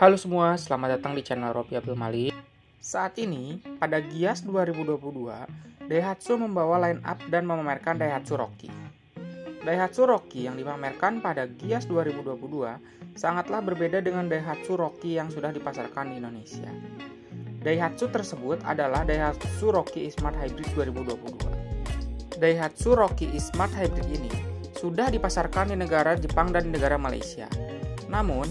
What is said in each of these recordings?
Halo semua, selamat datang di channel Ropi Abdul Malik. Saat ini, pada Gias 2022, Daihatsu membawa line up dan memamerkan Daihatsu Rocky. Daihatsu Rocky yang dipamerkan pada Gias 2022 sangatlah berbeda dengan Daihatsu Rocky yang sudah dipasarkan di Indonesia. Daihatsu tersebut adalah Daihatsu Rocky Smart Hybrid 2022. Daihatsu Rocky Smart Hybrid ini sudah dipasarkan di negara Jepang dan negara Malaysia. Namun,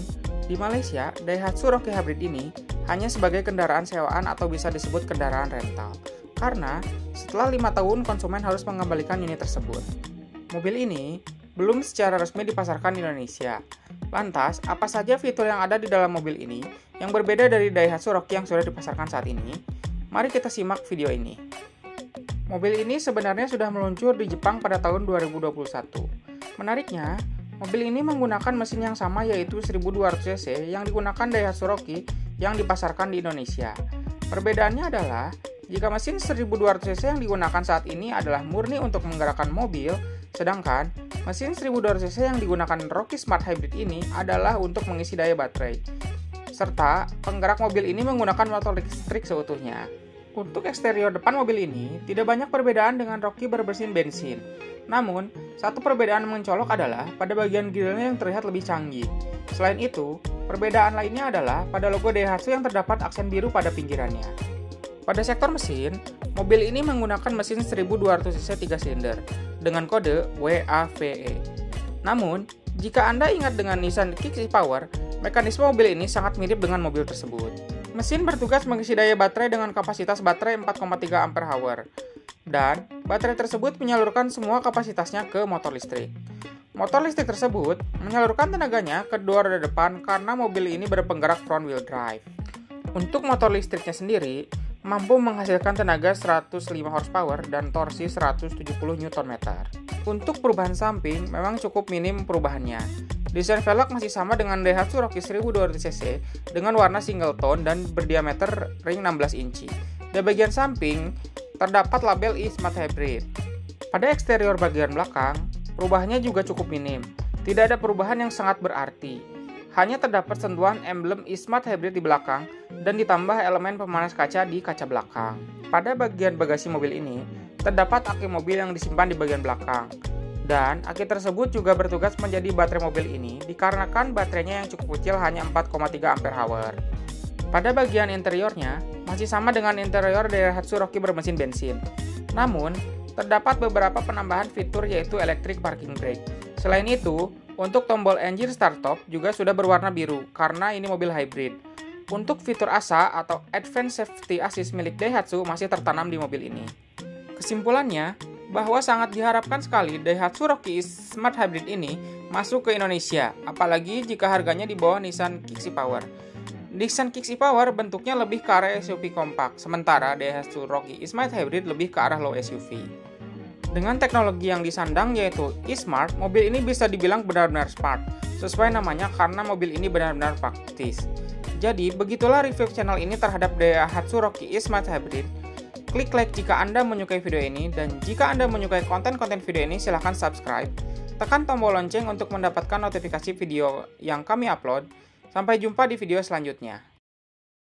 di Malaysia, Daihatsu Rocky Hybrid ini hanya sebagai kendaraan sewaan atau bisa disebut kendaraan rental. Karena setelah lima tahun konsumen harus mengembalikan unit tersebut. Mobil ini belum secara resmi dipasarkan di Indonesia. Lantas, apa saja fitur yang ada di dalam mobil ini yang berbeda dari Daihatsu Rocky yang sudah dipasarkan saat ini? Mari kita simak video ini. Mobil ini sebenarnya sudah meluncur di Jepang pada tahun 2021. Menariknya, Mobil ini menggunakan mesin yang sama yaitu 1200 cc yang digunakan Daihatsu Rocky yang dipasarkan di Indonesia. Perbedaannya adalah jika mesin 1200 cc yang digunakan saat ini adalah murni untuk menggerakkan mobil, sedangkan mesin 1200 cc yang digunakan Rocky Smart Hybrid ini adalah untuk mengisi daya baterai. Serta penggerak mobil ini menggunakan motor listrik seutuhnya. Untuk eksterior depan mobil ini, tidak banyak perbedaan dengan Rocky bermesin bensin. Namun, satu perbedaan mencolok adalah pada bagian grillnya yang terlihat lebih canggih. Selain itu, perbedaan lainnya adalah pada logo Daihatsu yang terdapat aksen biru pada pinggirannya. Pada sektor mesin, mobil ini menggunakan mesin 1200 cc 3 silinder dengan kode WAVE. Namun, jika Anda ingat dengan Nissan Kicks Power, mekanisme mobil ini sangat mirip dengan mobil tersebut. Mesin bertugas mengisi daya baterai dengan kapasitas baterai 4,3 Ah dan baterai tersebut menyalurkan semua kapasitasnya ke motor listrik. Motor listrik tersebut menyalurkan tenaganya ke dua roda depan karena mobil ini berpenggerak front wheel drive. Untuk motor listriknya sendiri, mampu menghasilkan tenaga 105 horsepower dan torsi 170 Nm. Untuk perubahan samping, memang cukup minim perubahannya. Desain velg masih sama dengan Daihatsu Rocky 1200cc dengan warna single tone dan berdiameter ring 16 inci. Di bagian samping, terdapat label e-Smart Hybrid. Pada eksterior bagian belakang, perubahannya juga cukup minim. Tidak ada perubahan yang sangat berarti. Hanya terdapat sentuhan emblem e-Smart Hybrid di belakang dan ditambah elemen pemanas kaca di kaca belakang. Pada bagian bagasi mobil ini, terdapat aki mobil yang disimpan di bagian belakang. Dan aki tersebut juga bertugas menjadi baterai mobil ini dikarenakan baterainya yang cukup kecil hanya 4,3 Ah. Pada bagian interiornya, masih sama dengan interior Daihatsu Rocky bermesin bensin. Namun, terdapat beberapa penambahan fitur yaitu electric parking brake. Selain itu, untuk tombol engine start stop juga sudah berwarna biru karena ini mobil hybrid. Untuk fitur ASA atau Advanced Safety Assist milik Daihatsu masih tertanam di mobil ini. Kesimpulannya, bahwa sangat diharapkan sekali Daihatsu Rocky Smart Hybrid ini masuk ke Indonesia, apalagi jika harganya di bawah Nissan Kicks Power. Nissan Kicks e-Power bentuknya lebih ke arah SUV kompak, sementara Daihatsu Rocky e-Smart Hybrid lebih ke arah low SUV. Dengan teknologi yang disandang yaitu e-Smart, mobil ini bisa dibilang benar-benar smart, sesuai namanya karena mobil ini benar-benar praktis. Jadi, begitulah review channel ini terhadap Daihatsu Rocky e-Smart Hybrid. Klik like jika Anda menyukai video ini, dan jika Anda menyukai konten-konten video ini, silahkan subscribe. Tekan tombol lonceng untuk mendapatkan notifikasi video yang kami upload. Sampai jumpa di video selanjutnya.